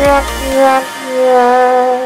Yeah, yeah, yeah.